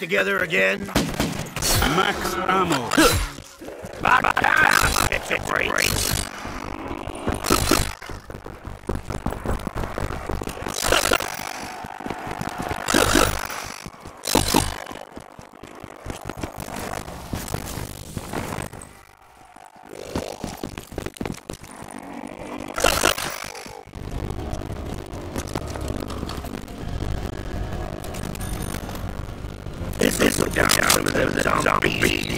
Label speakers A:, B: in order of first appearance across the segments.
A: together again.
B: Max ammo.
A: Of them zombies.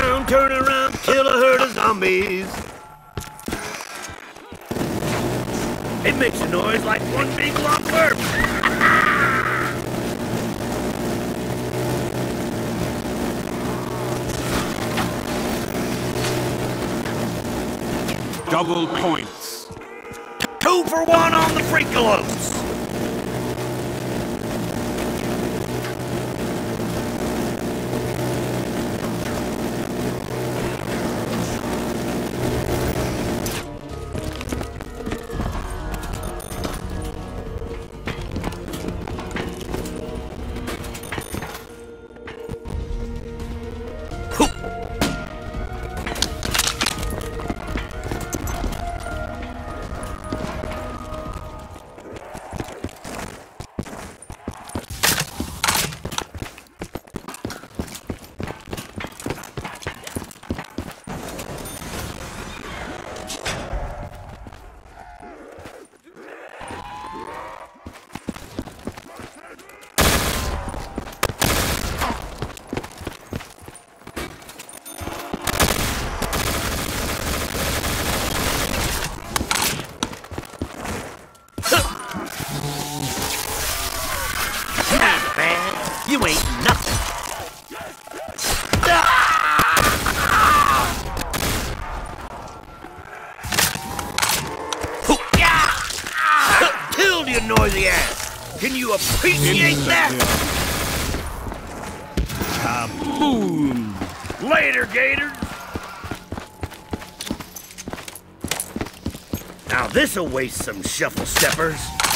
A: Down, turn around, kill a herd of zombies. It makes a noise like one big long burp.
B: Double points.
A: Two for one on the Freakalos. This'll waste some shuffle steppers.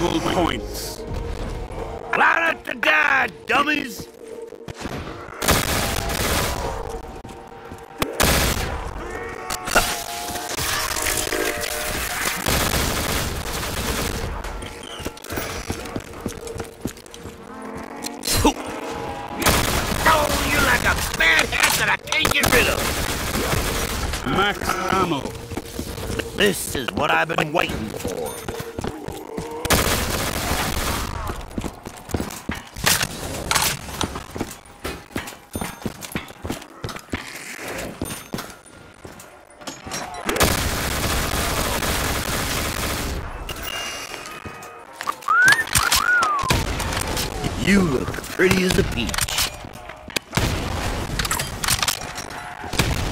B: Double points.
A: Up to die, dummies! Oh, you like a bad hat that I can't get rid of.
B: Max ammo.
A: This is what I've been waiting for.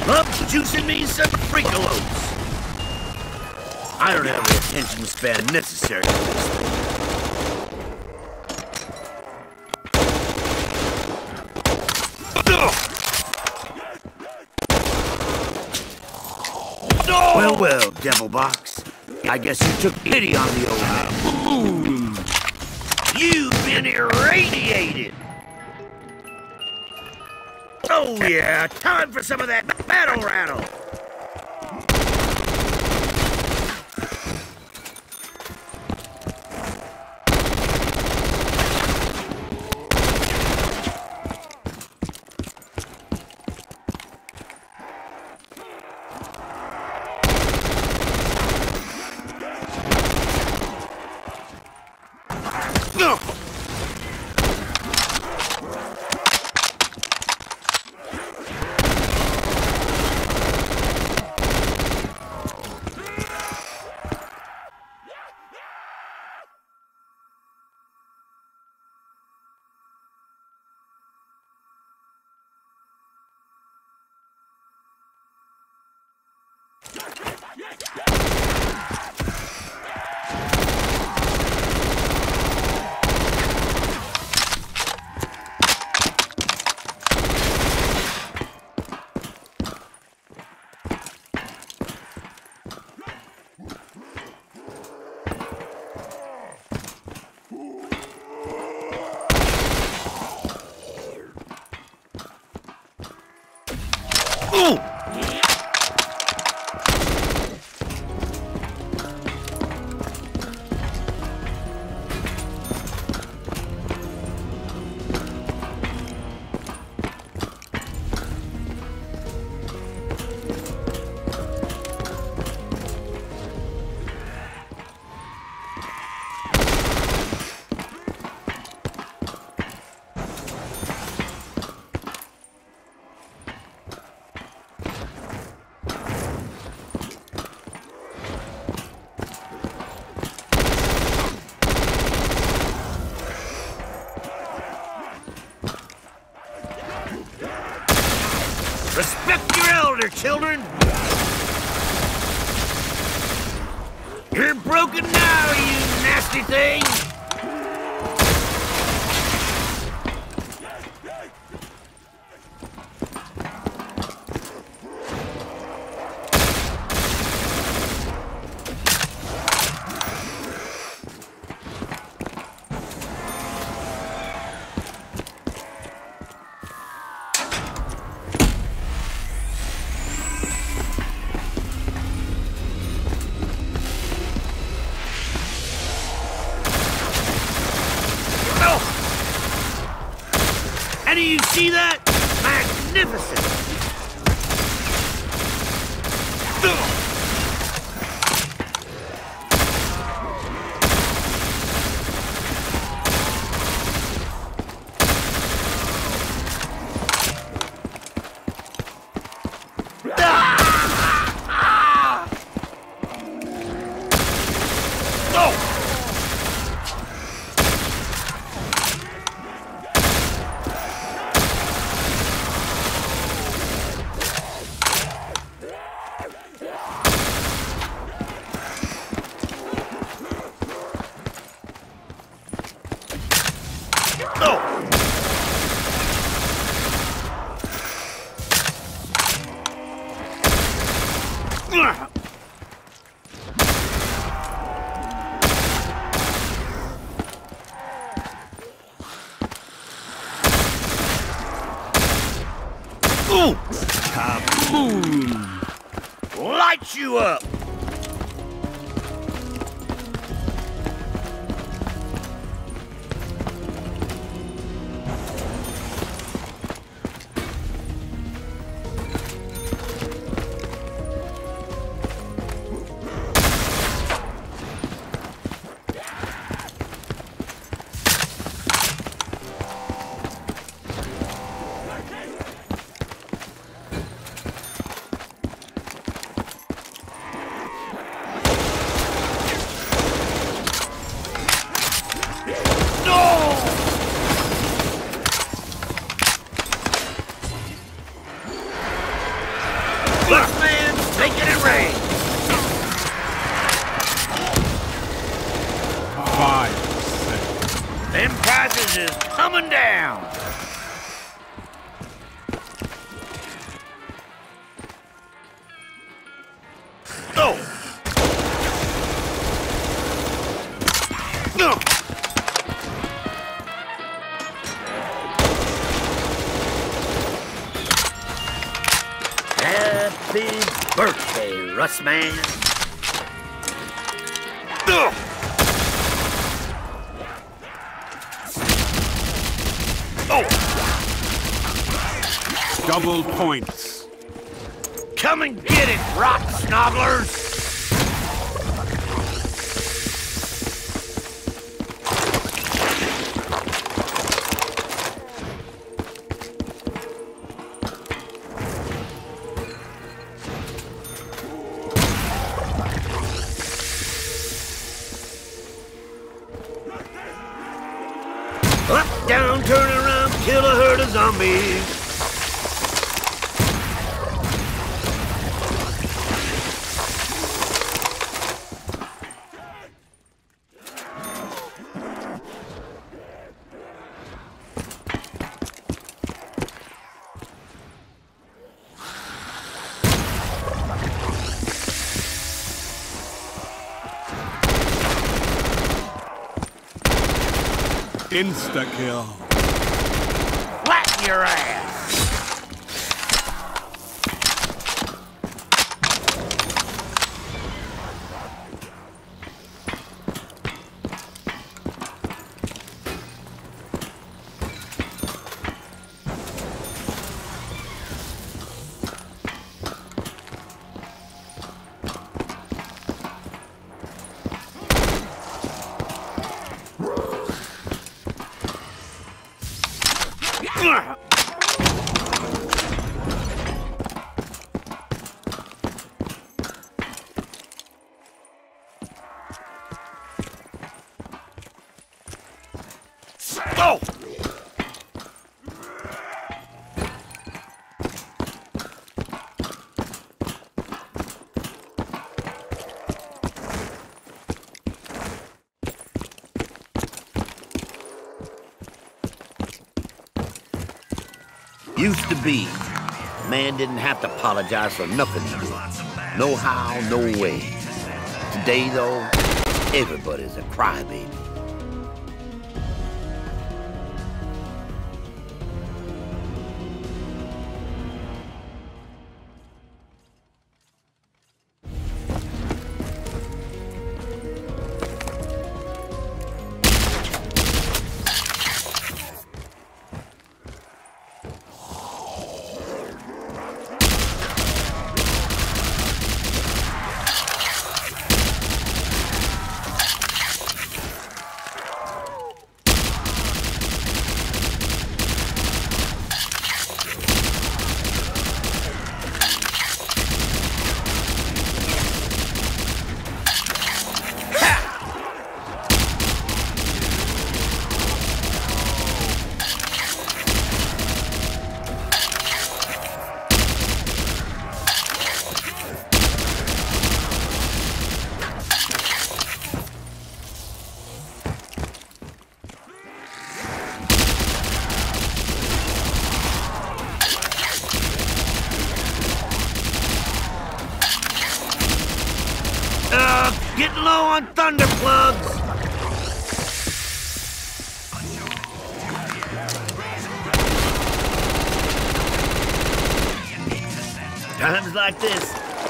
A: Love juicing me some freakalos. I don't have the attention span necessary for this thing. Well, well, Devil Box. I guess you took pity on the old man.
B: Boom.
A: You've been irradiated! Oh yeah, time for some of that battle rattle! Ooh! Respect your elder, children! You're broken now, you nasty thing! Of you see that? Magnificent! Ugh! Thanks,
B: man.
A: Take it in range.
B: Five, six.
A: Them prices is coming down. Man! Ugh! Oh!
B: Double points.
A: Come and get it, rock snogglers!
B: Insta kill.
A: Flatten your ass! Used to be, man didn't have to apologize for nothing. No how, no way. Today, though, everybody's a crybaby.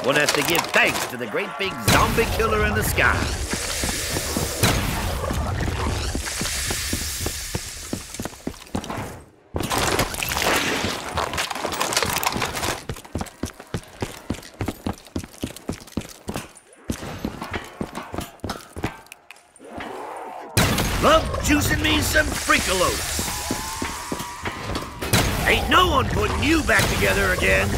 A: One has to give thanks to the great big zombie killer in the sky. Love juicing me some Freakalotes. Ain't no one putting you back together again.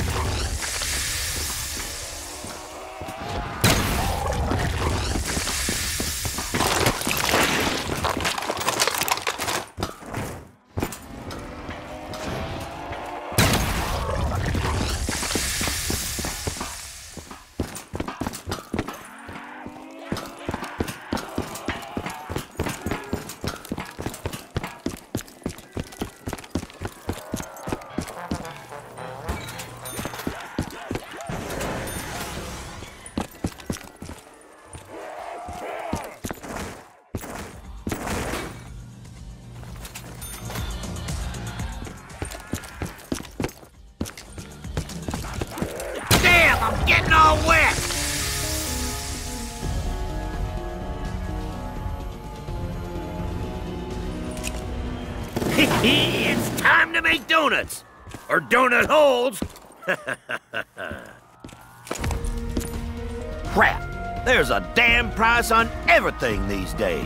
A: it's time to make donuts! Or donut holes!
C: Crap! There's a damn price on everything these days.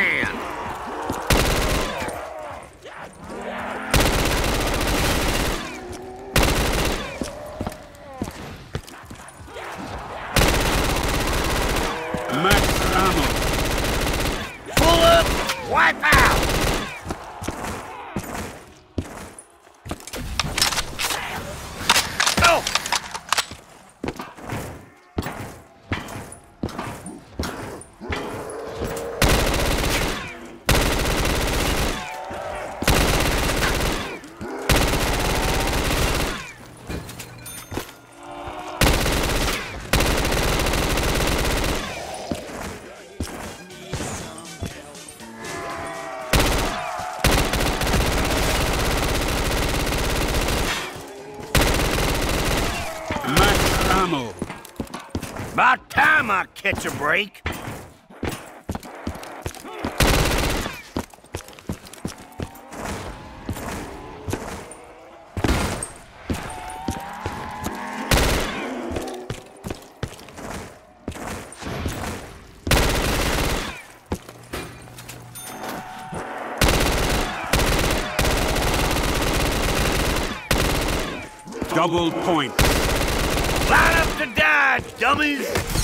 A: Rushman!
B: Max ammo.
A: Full up, wipe out! Go!
B: Max ammo.
A: Time catch a break.
B: Double point.
A: Line up to die, dummies!